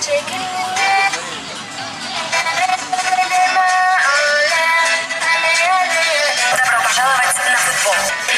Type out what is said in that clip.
Una propaganda va.